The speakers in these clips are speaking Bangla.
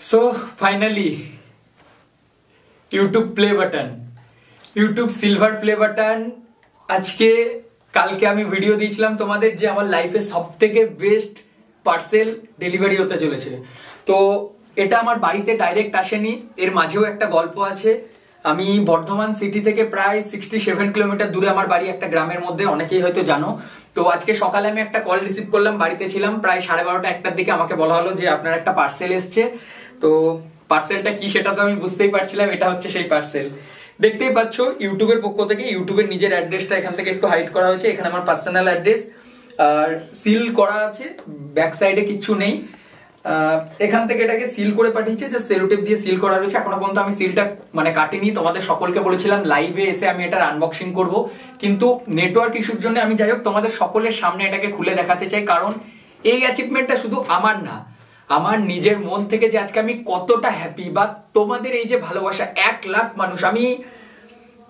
So finally YouTube play button YouTube silver play button আজকে, কালকে আমি ভিডিও দিয়েছিলাম তোমাদের যে আমার লাইফে সব থেকে বেস্ট পার্সেল ডেলিভারি হতে চলেছে। তো, এটা আমার বাড়িতে ডাইরেক্ট আসেনি। এর মাঝেও একটা গল্প আছে। আমি বর্ধমান সিটি থেকে প্রায় সিক্সটি সেভেন কিলোমিটার দূরে আমার বাড়ি একটা গ্রামের মধ্যে, অনেকেই হয়তো জানো। তো, আজকে সকালে আমি একটা কল রিসিভ করলাম, বাড়িতে ছিলাম। প্রায় সাড়ে বারোটা একটার দিকে আমাকে বলা হলো যে আপনার একটা পার্সেল এসছে। তো পার্সেলটা কি সেটা তো আমি বুঝতেই পারছিলাম, এটা হচ্ছে সেই পার্সেল দেখতেই পাচ্ছ, ইউটিউবের পক্ষ থেকে ইউটিউবের নিজের অ্যাড্রেসটা এখান থেকে একটু হাইড করা হয়েছে, এখানে আমার পার্সোনাল অ্যাড্রেস আর সিল করা আছে ব্যাক সাইডে কিচ্ছু নেই। এখান থেকে এটাকে সিল করে পাঠিয়েছে যে সেলোটেপ দিয়ে সিল করা রয়েছে। এখনও পর্যন্ত আমি সিলটা মানে কাটিনি, তোমাদের সকলকে বলেছিলাম লাইভে এসে আমি এটার আনবক্সিং করব। কিন্তু নেটওয়ার্ক ইস্যুর জন্য আমি যাই হোক, তোমাদের সকলের সামনে এটাকে খুলে দেখাতে চাই, কারণ এই অ্যাচিভমেন্টটা শুধু আমার না। আমার নিজের মন থেকে যে আজকে আমি কতটা হ্যাপি বা তোমাদের এই যে ভালোবাসা, এক লাখ মানুষ, আমি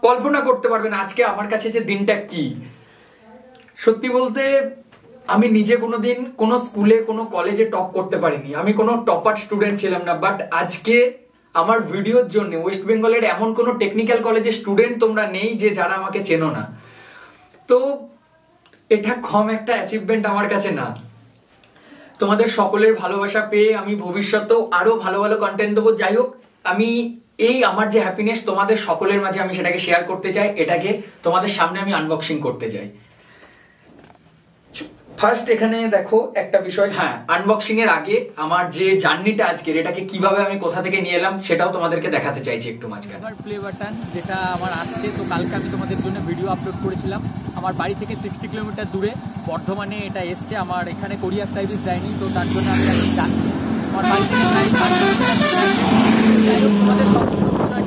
কল্পনা করতে পারবেন আজকে আমার কাছে যে দিনটা কি। সত্যি বলতে, আমি নিজে কোনো দিন কোনো স্কুলে কোনো কলেজে টপ করতে পারিনি। আমি কোনো টপার স্টুডেন্ট ছিলাম না বাট আজকে আমার ভিডিওর জন্য ওয়েস্ট বেঙ্গলের এমন কোনো টেকনিক্যাল কলেজের স্টুডেন্ট তোমরা নেই যে যারা আমাকে চেনো না। তো এটা কম একটা অ্যাচিভমেন্ট আমার কাছে না। তোমাদের সকলের ভালোবাসা পেয়ে আমি ভবিষ্যতেও আরও ভালো ভালো কন্টেন্ট দেবো। যাই হোক, আমি এই আমার যে হ্যাপিনেস তোমাদের সকলের মাঝে আমি সেটাকে শেয়ার করতে চাই, এটাকে তোমাদের সামনে আমি আনবক্সিং করতে চাই। ফার্স্ট এখানে দেখো একটা বিষয় হ্যাঁ আনবক্সিং এর আগে আমার যে জার্নিটা আজকের এটাকে কীভাবে আমি কোথা থেকে নিয়ে এলাম সেটাও তোমাদেরকে দেখাতে চাইছি একটু মাঝখানে। প্লে বাটন যেটা আমার আসছে তো কালকে আমি তোমাদের জন্য ভিডিও আপলোড করেছিলাম। আমার বাড়ি থেকে সিক্সটি কিলোমিটার দূরে বর্ধমানে এটা এসছে। আমার এখানে কোরিয়ার সার্ভিস দেয়নি তো তার জন্য আমি যাচ্ছি। আমার বাড়ি থেকে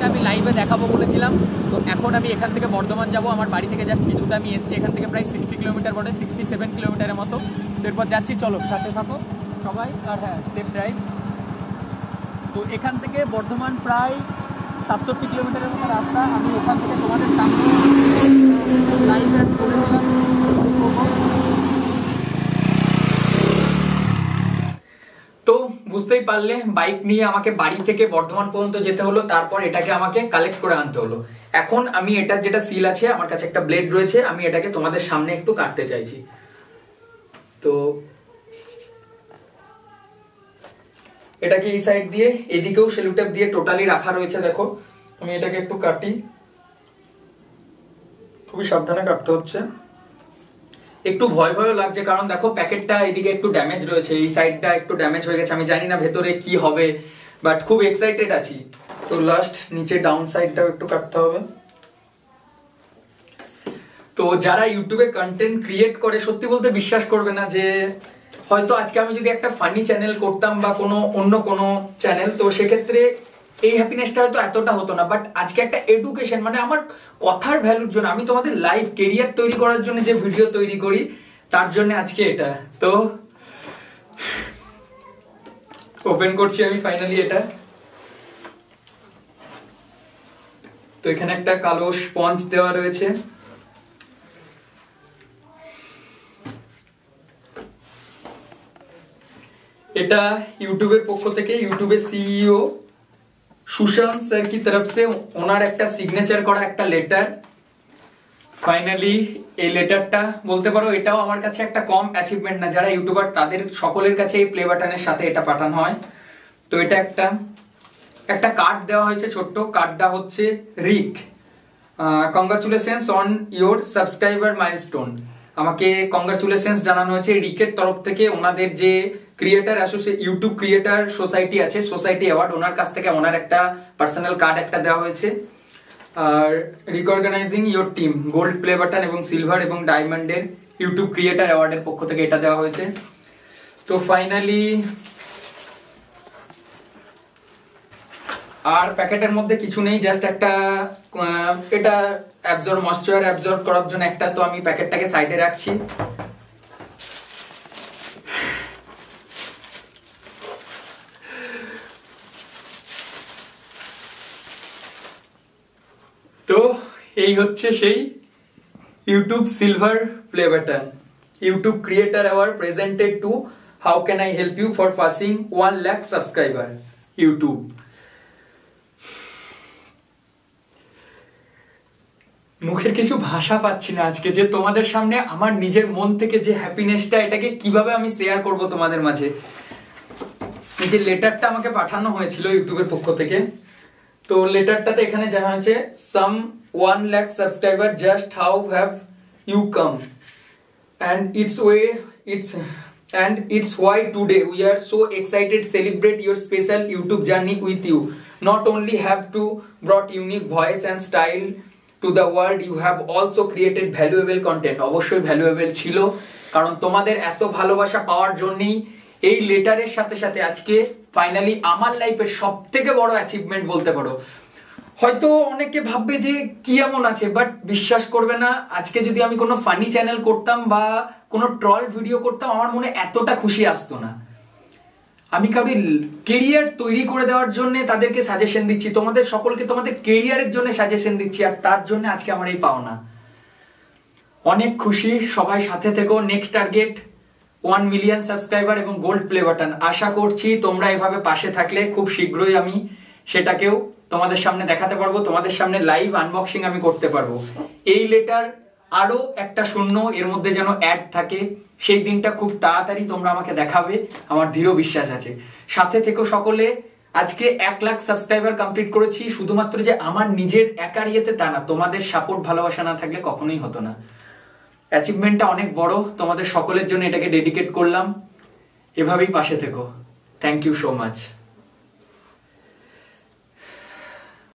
এটা আমি লাইভে দেখাবো বলেছিলাম। তো এখন আমি এখান থেকে বর্ধমান যাব। আমার বাড়ি থেকে জাস্ট কিছুটা আমি এসছি এখান থেকে প্রায় সিক্সটি কিলোমিটার বটে সিক্সটি সেভেন কিলোমিটারের মতো। তো এরপর যাচ্ছি, চলো সাথে থাকো। সবাই, আর হ্যাঁ সেফ ড্রাইভ তো এখান থেকে বর্ধমান প্রায় সাতষট্টি কিলোমিটারের মতো রাস্তা। আমি ওখান থেকে তোমাদের সামনে লাইভ অ্যাড করেছিলাম তো বুঝতেই পারলে বাইক নিয়ে আমাকে বাড়ি থেকে বর্ধমান পর্যন্ত যেতে হলো, তারপর এটাকে আমাকে কালেক্ট করে আনতে হলো। এখন আমি এটা যেটা সিল আছে, আমার কাছে একটা ব্লেড রয়েছে, আমি এটাকে তোমাদের সামনে একটু কাটতে চাইছি। তো এটাকে এই সাইড দিয়ে, এদিকেও সেলুটেপ দিয়ে টোটালি রাখা রয়েছে, দেখো। আমি এটাকে একটু কাটি। খুবই সাবধানে কাটতে হচ্ছে। একটু ভয় ভয় লাগছে, কারণ দেখো প্যাকেটটা এদিকে একটু ড্যামেজ রয়েছে, এই সাইডটা একটু ড্যামেজ হয়ে গেছে, আমি জানি না ভেতরে কি হবে বাট খুব এক্সাইটেড আছি। তো লাস্ট নিচে ডাউন সাইডটাও একটু কাটতে হবে। তো যারা ইউটিউবে কন্টেন্ট ক্রিয়েট করে, সত্যি বলতে বিশ্বাস করবে না যে, হয়তো আজকে আমি যদি একটা ফানি চ্যানেল করতাম বা কোনো অন্য কোনো চ্যানেল তো সেক্ষেত্রে এই হ্যাপিনেসটা হয়তো এতটা হতো না বাট আজকে একটা এডুকেশন মানে আমার কথার ভ্যালুর জন্য, আমি তোমাদের লাইফ কেরিয়ার তৈরি করার জন্য যে ভিডিও তৈরি করি, তার জন্য আজকে এটা। তো ওপেন করছি আমি ফাইনালি এটা। তো এখানে একটা কালো স্পঞ্জ দেওয়া রয়েছে। এটা ইউটিউবের পক্ষ থেকে ইউটিউবের সিইও সুশান্ত স্যার কি তরফ সে ওনার একটা সিগনেচার করা একটা লেটার ফাইনালি এই লেটারটা বলতে পারো, এটাও আমার কাছে একটা কম অ্যাচিভমেন্ট না। যারা ইউটিউবার তাদের সকলের কাছে এই প্লে বাটনের সাথে এটা পাঠানো হয়। তো এটা একটা একটা কার্ড দেওয়া হয়েছে ছোট্ট। কার্ডটা হচ্ছে Rik congratulations on your subscriber milestone আমাকে কংগ্রাচুলেশনস জানানো হয়েছে রিকের তরফ থেকে। ওনাদের যে ক্রিয়েটার অ্যাসোসিয়ে ইউটিউব ক্রিয়েটার সোসাইটি আছে সোসাইটি অ্যাওয়ার্ড ওনার কাছ থেকে ওনার একটা পার্সোনাল কার্ড একটা দেওয়া হয়েছে। আর recognizing your team gold play button এবং সিলভার এবং ডায়মন্ডের ইউটিউব ক্রিয়েটার অ্যাওয়ার্ডের পক্ষ থেকে এটা দেওয়া হয়েছে। তো ফাইনালি আর প্যাকেটের মধ্যে কিছু নেই জাস্ট একটা এটা অ্যাবজর্ব ময়শ্চার অ্যাবজর্ব করার জন্য একটা, তো আমি প্যাকেটটাকে সাইডে রাখছি তো এই হচ্ছে সেই YouTube silver play button YouTube creator award presented to how can I help you for passing one lakh subscriber YouTube মুখের কিছু ভাষা পাচ্ছি না আজকে, যে তোমাদের সামনে আমার নিজের মন থেকে যে হ্যাপিনেসটা এটাকে কীভাবে আমি শেয়ার করব তোমাদের মাঝে? এই যে লেটারটা আমাকে পাঠানো হয়েছিল ইউটিউবের পক্ষ থেকে তো লেটারটাতে এখানে জানা আছে some one lakh subscriber just how have you come and it's way it's and it's why today we are so excited celebrate your special YouTube journey with you not only have to brought unique voice and style to the world you have also created valuable content অবশ্যই ভ্যালুয়েবেল ছিল, কারণ তোমাদের এত ভালোবাসা পাওয়ার জন্যেই এই লেটারের সাথে সাথে আজকে ফাইনালি আমার লাইফের সব থেকে বড় অ্যাচিভমেন্ট বলতে পারো। হয়তো অনেকে ভাববে যে কি এমন আছে বাট বিশ্বাস করবে না, আজকে যদি আমি কোনো ফানি চ্যানেল করতাম বা কোনো ট্রল ভিডিও করতাম, আমার মনে এতটা খুশি আসতো না। আমি কাউরি কেরিয়ার তৈরি করে দেওয়ার জন্য তাদেরকে সাজেশন দিচ্ছি, তোমাদের সকলকে তোমাদের কেরিয়ারের জন্য সাজেশন দিচ্ছি, আর তার জন্য আজকে আমার এই পাওনা। অনেক খুশি, সবাই সাথে থেকো next target one million subscriber এবং গোল্ড প্লে বাটন আশা করছি তোমরা এভাবে পাশে থাকলে খুব শীঘ্রই আমি সেটাকেও তোমাদের সামনে দেখাতে পারব। তোমাদের সামনে লাইভ আনবক্সিং আমি করতে পারব। এই লেটার আরও একটা শূন্য, এর মধ্যে যেন অ্যাড থাকে। সেই দিনটা খুব তাড়াতাড়ি তোমরা আমাকে দেখাবে। আমার দৃঢ় বিশ্বাস আছে। সাথে থেকো সকলে। আজকে এক লাখ সাবস্ক্রাইবার কমপ্লিট করেছি। শুধুমাত্র যে আমার নিজের একার ইয়েতে তা না, তোমাদের সাপোর্ট ভালোবাসা না থাকলে কখনোই হতো না। অ্যাচিভমেন্টটা অনেক বড়। তোমাদের সকলের জন্য এটাকে ডেডিকেট করলাম। এভাবেই পাশে থেকো। Thank you so much